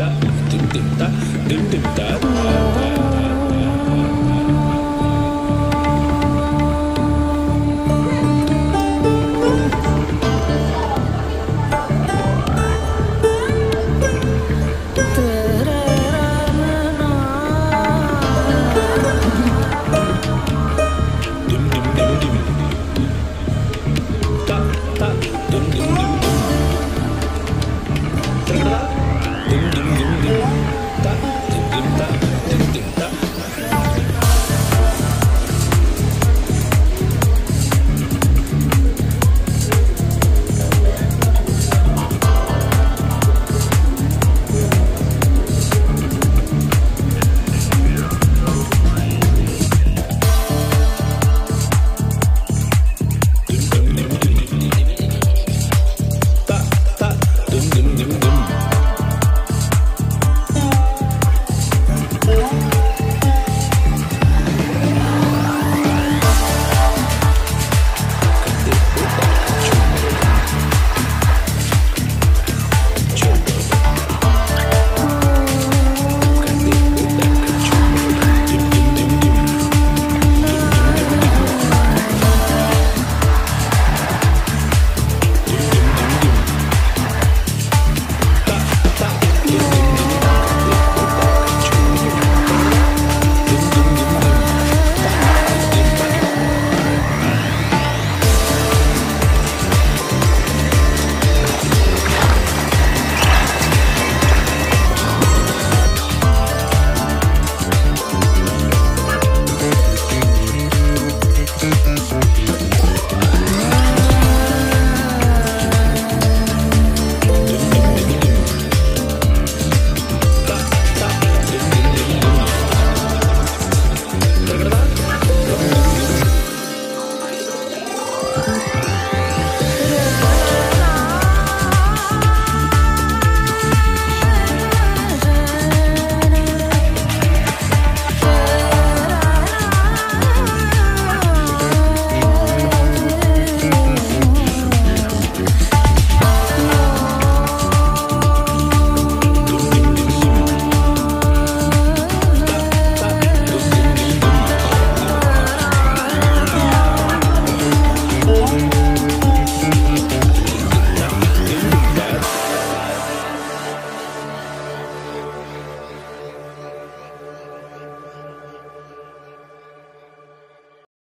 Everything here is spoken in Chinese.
哒滴滴哒。Boom. Whoa.